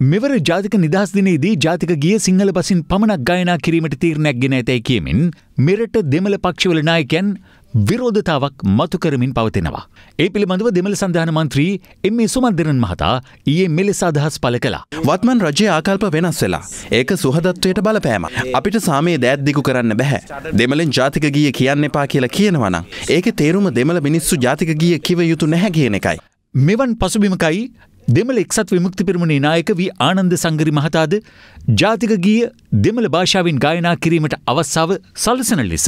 මෙවර ජාතික නිදහස් දිනේදී ජාතික ගිය සිංහල බසින් පමණක් ගායනා කිරීමට තීරණයක් ගෙන ඇතැයි කියමින් මෙරට දෙමළ පක්ෂවල නායකයන් විරෝධතාවක් මතු කරමින් පවතිනවා. ඒ පිළිබඳව දෙමළ සඳහන මන්ත්‍රී එම සුමන්දරන් මහතා ඊයේ මෙලෙස අදහස් පල කලා. වත්මන් රජය ආකල්ප වෙනස් වෙලා. ඒක සුහදත්වයට බලපෑම. අපිට සාමේ දෑත්දිකු කරන්න බැහැ. දෙමලෙන් ජාතික ගිය කියන්න එපා කියලා කියනවනම්. ඒක තේරුම දෙමළ මිනිස්සු ජාතික ගිය කිව යුතු නැහැ කියන එකයි. මෙවන් පසුබිමකයි දෙමළ එක්සත් විමුක්ති පිරමුණේ නායක වී ආනන්ද සංගරි මහතාද ජාතික ගිය දෙමළ භාෂාවෙන් ගායනා කිරීමට අවස්සාාව සලසන ලෙස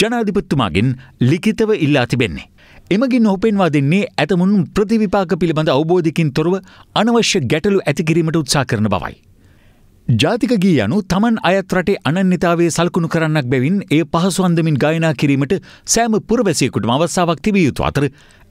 ජනාධිපත්තුමාගෙන් ලිඛිතව ඉල්ලා තිබෙන්නේ. එමගින් ඔහුපෙන්වා දෙන්නේ ඇතමුන් ප්‍රතිවිපාක පිළිබඳ අවබෝධකින් තොරව අනවශ්‍ය ගැටලු ඇතිකිරීමට උත්සා කරන බවයි. ජාතික ගී යනු තමන් අයත් රටේ අනන්‍යතාවේ සල්කුණු කරන්නක් බැවින් ඒ පහසු අන්දමින් ගායනා කිරීමට සෑම පුරවැසියකුටම අවස්සාාවක් තිබිය යුතු අතර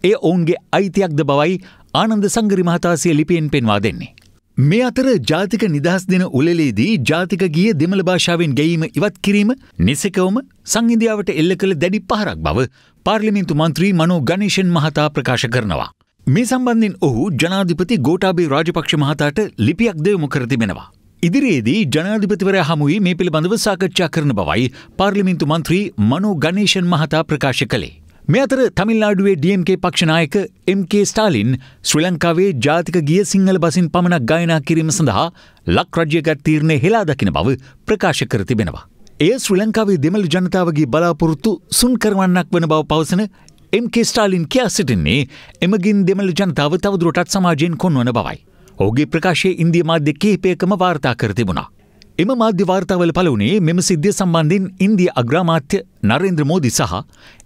එය ඔවුන්ගේ අයිතියක්ද බවයි ආනන්ද සංගරි මහතාසිය ලිපියෙන් පෙන්වා දෙන්නේ. මේ අතර ජාතික නිදහස් දෙන උලෙලේදී ජාතික ගිය දෙමළ භාෂාවෙන් ගැීම ඉවත් කිරීම නිසකවම සංහිදියාවට එල්ල කළ දැඩි පහරක් බව පාර්ලිමින්තු මන්ත්‍රී මනෝ ගණේෂන් මහතා ප්‍රකාශ කරනවා. මේ සම්බන්ධින් ඔහු ජනාධිපති ගෝටාබේ රාජපක්ෂ මහතාට ලිපියක් දෙවමු කර තිබෙනවා. ඉදිරියේදී ජනාධිපතිවර හමුවේ මේ පිළිබඳව සාකච්ඡා කරන බවයි පාර්ලිමින්තු මන්ත්‍රී මනෝ ගණේෂන් මහතා ප්‍රකාශ කළේ. මේ අතර තමිල්නාඩුවේ DMK පක්ෂනායක MK ස්ටාලින් ශ්‍රී ලංකාවේ ජාතික ගිය සිංහල බසින් පමණක් ගායනා කිරීම සඳහා ලක් රජ්‍යගත් තීරණය හෙලා දකින බව ප්‍රකාශ කර තිබෙනවා. එය ශ්‍රී ලංකාවේ දෙමළ ජනතාවගේ බලාපොරොත්තු සුන් කරවන්නක් වන බව පවසන MK ස්ටාලින් කියා සිටින්නේ එමගින් දෙමළ ජනතාව තවදුරටත් සමාජයෙන් කොන්වන බවයි. ඔහුගේ ප්‍රකාශය ඉන්දිය මාධ්‍ය කිහිපයකම වාර්තා කර තිබුණා. එම මාධ්‍ය වාර්තාවල පලවුණේ මෙම සිද්ධිය සම්බන්ධින් ඉන්දිය අග්‍රාමාත්‍ය නරේන්ද්‍ර මෝදි සහ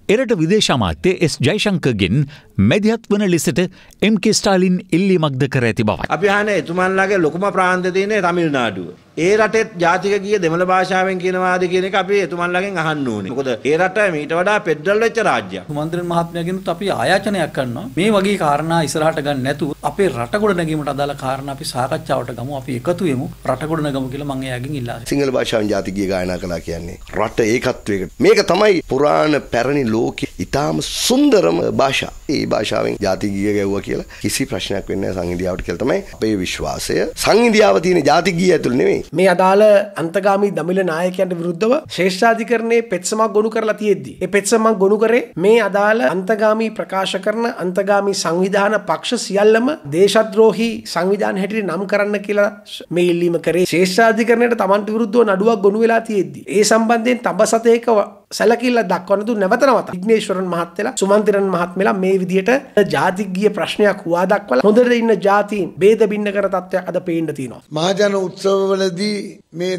එරට විදේශමාත්‍ය එස් ජයිශංකගෙන් මැදිහත් වන ලෙසට එම්ක ස්ටාලින් ඉල්ලිමක්ද කර ඇති බවයි. අපි හන එතුමන්ලගේ ලොකුම ප්‍රාන්තතියනේ තමිල්නාඩුව. ඒ රටෙත් ජාතික ගිය දෙමළ භාෂාවෙන් කියනවාද කියන එක අපි එතුමන්ලගෙන් අහන්න ඕනේ. මොකද ඒ රට මීට වඩා පෙඩරල් වෙච්ච රාජ්‍යයක්. සුමන්ද්‍රන් මහත්මයාගෙනුත් අපි ආයාචනයක් කරනවා. මේ වගේ කාරණා ඉස්සරහට ගන්න නැතුව අපේ රට ගොඩ නැගීමට අදාළ කාරණා අපි සාකච්ඡාවට ගමු. අපි එකතු වෙමු. රට ගොඩ නැගමු කියලා මම එයාගෙන් ඉල්ලා. සිංහල භාෂාවෙන් ජාතික ගිය ගායනා කළා කියන්නේ රට ඒකත්වයකට. මේක තමයි පුරාණ පැරණි ලෝකෙ ඊටාම සුන්දරම භාෂා. ඒ භාෂාවෙන් ජාතික ගිය ගැව්වා කියලා කිසි ප්‍රශ්නයක් වෙන්නේ නැහැ සංහිඳියාවට කියලා තමයි අපේ විශ්වාසය. සංහිඳියාව තියෙන ජාතික ගිය ඇතුළේ නෙමෙයි. මේ අදාළ අන්තගාමී දමිළ නායකයන්ට විරුද්ධව ශ්‍රේෂ්ඨාධිකරණයේ පෙත්සමක් ගොනු කරලා තියෙද්දි ඒ පෙත්සමක් ගොනු කරේ මේ අදාළ අන්තගාමී ප්‍රකාශ කරන අන්තගාමී සංවිධාන පක්ෂ සියල්ලම දේශද්‍රෝහී සංවිධාන හැටියට නම් කරන්න කියලා මේ ඉල්ලීම කරේ ශ්‍රේෂ්ඨාධිකරණයට Tamanට විරුද්ධව නඩුවක් ගොනු වෙලා තියෙද්දි ඒ සම්බන්ධයෙන් තඹසතේක සැලකිල්ල දක්වනතු නැවත නවත විග්නේශ්වරන් මහත්තයලා සුමන්තිරන් මහත්මලා මේ විදියට ජාතික ගිය ප්‍රශ්නයක් හුවා දක්වලා හොඳට ඉන්න ජාතීන් ભેද බින්න කර තත්ත්වයක් අද පේන්න තියෙනවා මහජන උත්සවවලදී මේ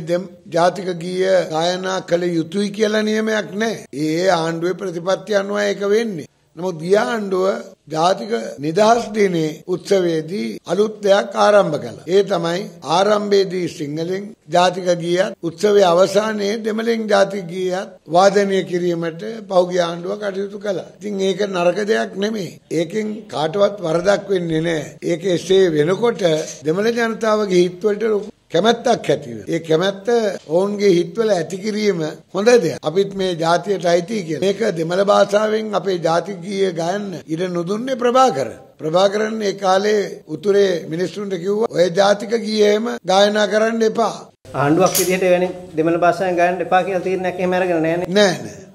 ජාතික ගීය ගායනා කළ යුතුයි කියලා නියමයක් නැහැ. ඒ ආණ්ඩුවේ ප්‍රතිපත්ති අනුව ඒක වෙන්නේ. නමුත් ගිය ආණ්ඩුව ජාතික නිදහස් දිනේ උත්සවයේදී අලුත් දෙයක් ආරම්භ කළා. ඒ තමයි ආරම්භයේදී සිංහලෙන් ජාතික ගීයත් උත්සවයේ අවසානයේ දෙමළෙන් ජාතික ගීයත් වාදනය කිරීමට පෞගිය ආණ්ඩුව කටයුතු කළා. ඉතින් ඒක නරක දෙයක් නෙමෙයි. ඒකෙන් කාටවත් වරදක් වෙන්නේ නැහැ. ඒක එසේ වෙනකොට දෙමළ ජනතාවගේ හිත්වලට කැමැත්තක් ඇති ඒ කැමැත්ත ඔවුන්ගේ හිත්වල ඇති කිරීම හොඳ දෙයක්. අපිත් මේ ජාතියට අයිති කියලා. මේක දෙමළ භාෂාවෙන් අපේ ජාතික ගීය ගයන්න ඉඩ නොදුන්නේ ප්‍රභාකර. ප්‍රභාකරන් ඒ කාලේ උතුරේ මිනිස්සුන්ට කිව්වා ඔය ජාතික ගීයේම ගායනා කරන්න එපා. ආණ්ඩුවක් විදිහට එවැනි දෙමළ භාෂාවෙන් ගයන්න එපා කියලා තීරණයක් එහෙම අරගෙන නැහැ නේ. නෑ නෑ.